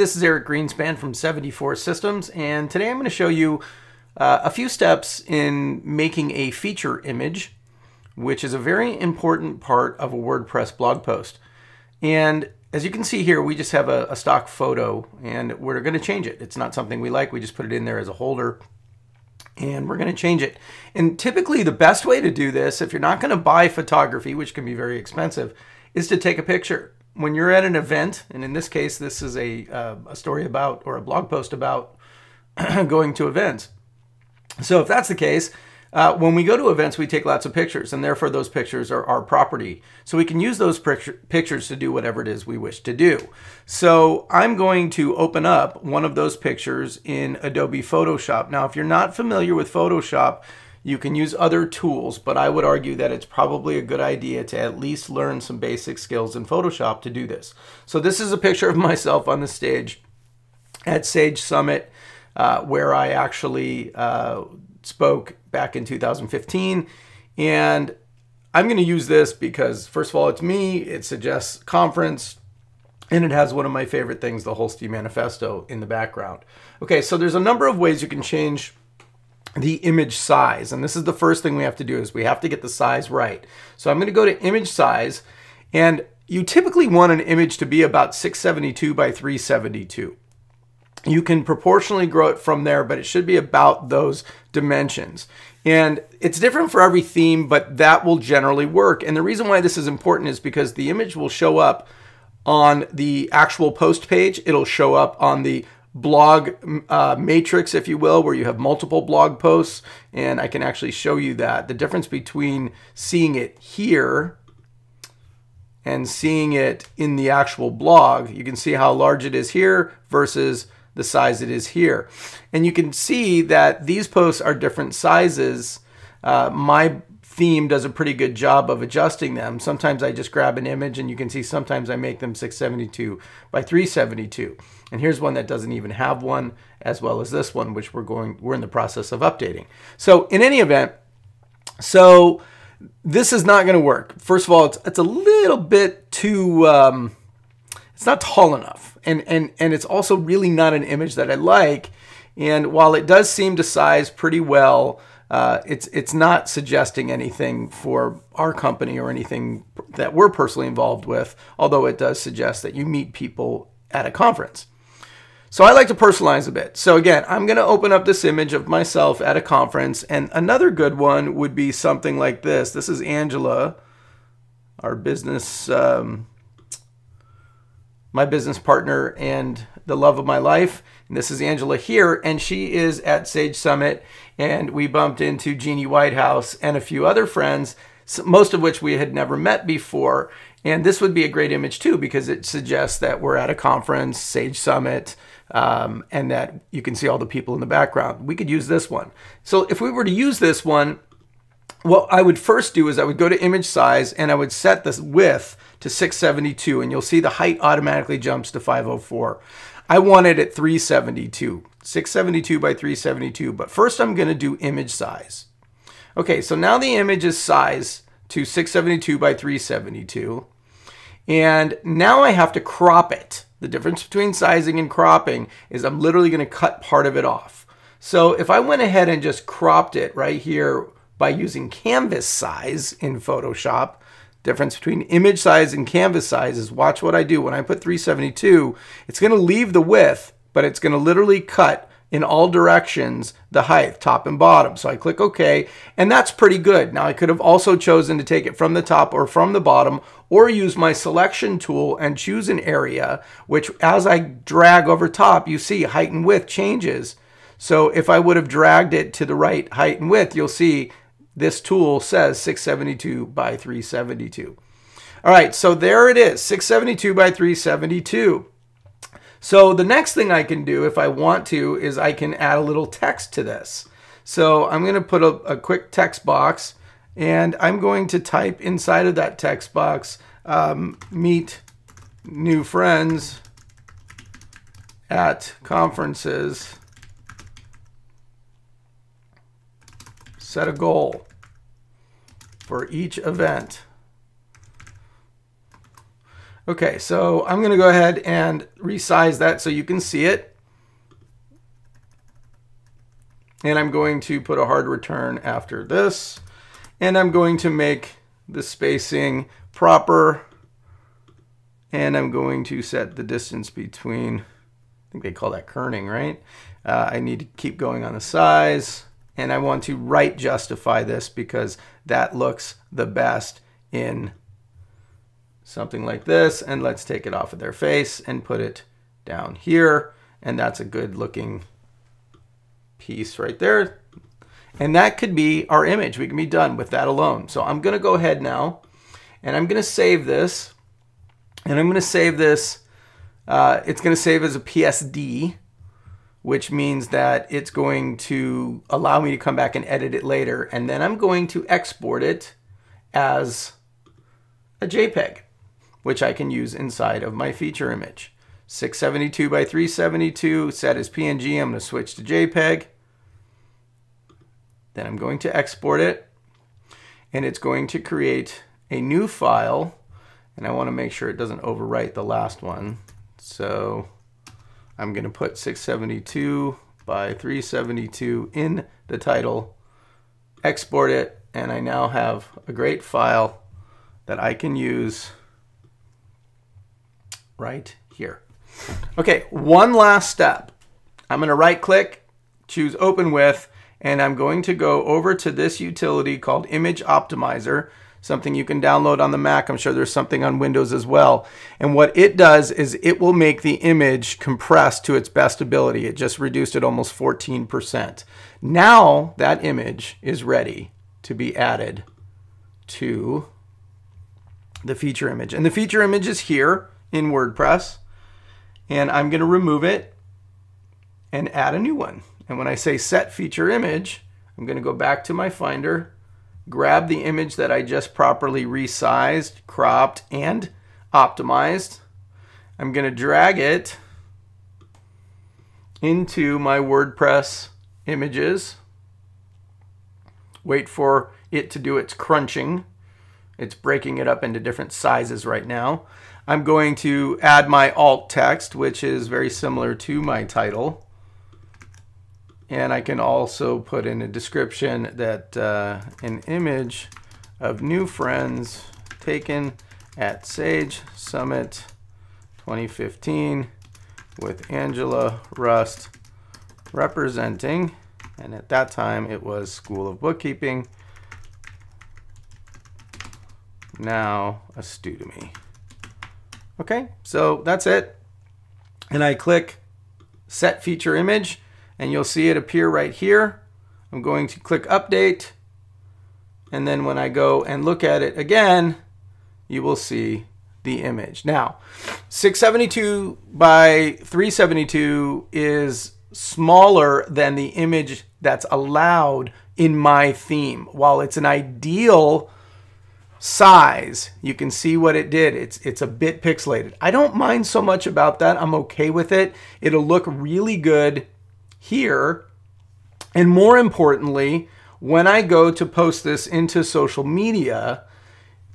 Hi, this is Eric Greenspan from 74 Systems, and today I'm going to show you uh, a few steps in making a feature image, which is a very important part of a WordPress blog post. And as you can see here, we just have a, a stock photo, and we're going to change it. It's not something we like. We just put it in there as a holder, and we're going to change it. And typically, the best way to do this, if you're not going to buy photography, which can be very expensive, is to take a picture when you're at an event, and in this case, this is a, uh, a story about or a blog post about going to events. So if that's the case, uh, when we go to events, we take lots of pictures, and therefore those pictures are our property. So we can use those pictures to do whatever it is we wish to do. So I'm going to open up one of those pictures in Adobe Photoshop. Now, if you're not familiar with Photoshop, you can use other tools, but I would argue that it's probably a good idea to at least learn some basic skills in Photoshop to do this. So this is a picture of myself on the stage at Sage Summit, uh, where I actually uh, spoke back in 2015. And I'm going to use this because, first of all, it's me, it suggests conference, and it has one of my favorite things, the Holsti Manifesto, in the background. Okay, so there's a number of ways you can change the image size. And this is the first thing we have to do is we have to get the size right. So I'm going to go to image size and you typically want an image to be about 672 by 372. You can proportionally grow it from there, but it should be about those dimensions. And it's different for every theme, but that will generally work. And the reason why this is important is because the image will show up on the actual post page. It'll show up on the blog uh, matrix, if you will, where you have multiple blog posts. And I can actually show you that. The difference between seeing it here and seeing it in the actual blog, you can see how large it is here versus the size it is here. And you can see that these posts are different sizes. Uh, my theme does a pretty good job of adjusting them. Sometimes I just grab an image and you can see sometimes I make them 672 by 372. And here's one that doesn't even have one, as well as this one, which we're going, we're in the process of updating. So in any event, so this is not going to work. First of all, it's, it's a little bit too, um, it's not tall enough. And, and, and it's also really not an image that I like. And while it does seem to size pretty well, uh, it's it's not suggesting anything for our company or anything that we're personally involved with, although it does suggest that you meet people at a conference. So I like to personalize a bit. So again, I'm going to open up this image of myself at a conference. And another good one would be something like this. This is Angela, our business, um, my business partner and the love of my life. And this is Angela here. And she is at Sage Summit. And we bumped into Jeannie Whitehouse and a few other friends, most of which we had never met before. And this would be a great image too, because it suggests that we're at a conference, Sage Summit, um, and that you can see all the people in the background. We could use this one. So if we were to use this one, what I would first do is I would go to image size and I would set the width to 672 and you'll see the height automatically jumps to 504. I want it at 372, 672 by 372, but first I'm gonna do image size. Okay, so now the image is size to 672 by 372. And now I have to crop it. The difference between sizing and cropping is I'm literally going to cut part of it off. So if I went ahead and just cropped it right here by using canvas size in Photoshop, difference between image size and canvas size is watch what I do. When I put 372, it's going to leave the width, but it's going to literally cut in all directions the height, top and bottom. So I click OK, and that's pretty good. Now I could have also chosen to take it from the top or from the bottom, or use my selection tool and choose an area, which as I drag over top, you see height and width changes. So if I would have dragged it to the right height and width, you'll see this tool says 672 by 372. All right, so there it is, 672 by 372. So the next thing I can do if I want to is I can add a little text to this. So I'm going to put a, a quick text box and I'm going to type inside of that text box, um, meet new friends at conferences, set a goal for each event. Okay, so I'm going to go ahead and resize that so you can see it. And I'm going to put a hard return after this. And I'm going to make the spacing proper. And I'm going to set the distance between, I think they call that kerning, right? Uh, I need to keep going on the size. And I want to right justify this because that looks the best in something like this. And let's take it off of their face and put it down here. And that's a good looking piece right there. And that could be our image. We can be done with that alone. So I'm going to go ahead now and I'm going to save this. And I'm going to save this. Uh, it's going to save as a PSD, which means that it's going to allow me to come back and edit it later. And then I'm going to export it as a JPEG, which I can use inside of my feature image. 672 by 372 set as PNG. I'm going to switch to JPEG. Then I'm going to export it and it's going to create a new file and I want to make sure it doesn't overwrite the last one. So I'm going to put 672 by 372 in the title, export it, and I now have a great file that I can use right here. Okay, one last step. I'm going to right click, choose open with, and I'm going to go over to this utility called Image Optimizer, something you can download on the Mac. I'm sure there's something on Windows as well. And what it does is it will make the image compressed to its best ability. It just reduced it almost 14%. Now that image is ready to be added to the feature image. And the feature image is here in WordPress. And I'm going to remove it and add a new one. And when I say set feature image, I'm going to go back to my Finder, grab the image that I just properly resized, cropped, and optimized. I'm going to drag it into my WordPress images. Wait for it to do its crunching. It's breaking it up into different sizes right now. I'm going to add my alt text, which is very similar to my title. And I can also put in a description that uh, an image of new friends taken at Sage Summit 2015 with Angela Rust representing, and at that time it was School of Bookkeeping, now a Studemy. Okay, so that's it. And I click Set Feature Image and you'll see it appear right here. I'm going to click update and then when I go and look at it again you will see the image. Now 672 by 372 is smaller than the image that's allowed in my theme. While it's an ideal size, you can see what it did. It's it's a bit pixelated. I don't mind so much about that. I'm okay with it. It'll look really good here. And more importantly, when I go to post this into social media,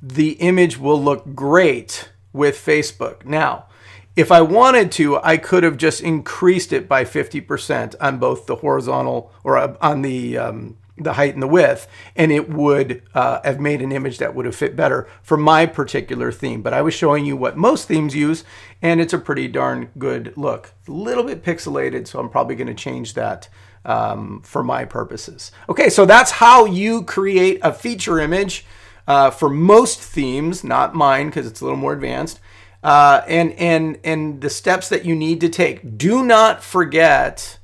the image will look great with Facebook. Now, if I wanted to, I could have just increased it by 50% on both the horizontal or uh, on the um, the height and the width, and it would uh, have made an image that would have fit better for my particular theme. But I was showing you what most themes use, and it's a pretty darn good look. A little bit pixelated, so I'm probably going to change that um, for my purposes. Okay, so that's how you create a feature image uh, for most themes, not mine because it's a little more advanced. Uh, and and and the steps that you need to take. Do not forget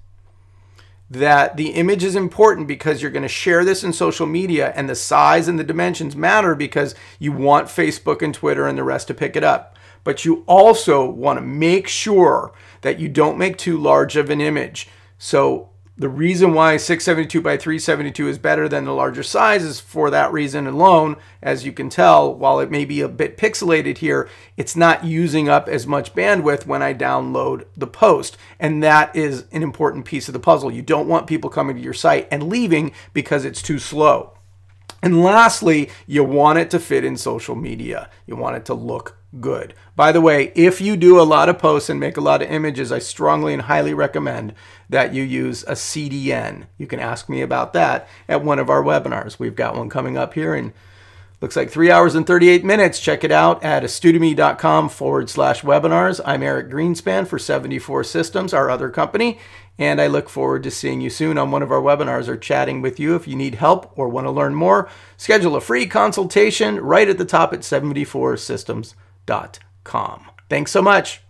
that the image is important because you're going to share this in social media and the size and the dimensions matter because you want Facebook and Twitter and the rest to pick it up. But you also want to make sure that you don't make too large of an image. So the reason why 672 by 372 is better than the larger size is for that reason alone. As you can tell, while it may be a bit pixelated here, it's not using up as much bandwidth when I download the post. And that is an important piece of the puzzle. You don't want people coming to your site and leaving because it's too slow. And lastly, you want it to fit in social media. You want it to look good. By the way, if you do a lot of posts and make a lot of images, I strongly and highly recommend that you use a CDN. You can ask me about that at one of our webinars. We've got one coming up here in looks like three hours and 38 minutes. Check it out at astudemy.com forward slash webinars. I'm Eric Greenspan for 74 Systems, our other company, and I look forward to seeing you soon on one of our webinars or chatting with you. If you need help or want to learn more, schedule a free consultation right at the top at 74systems.com. Thanks so much.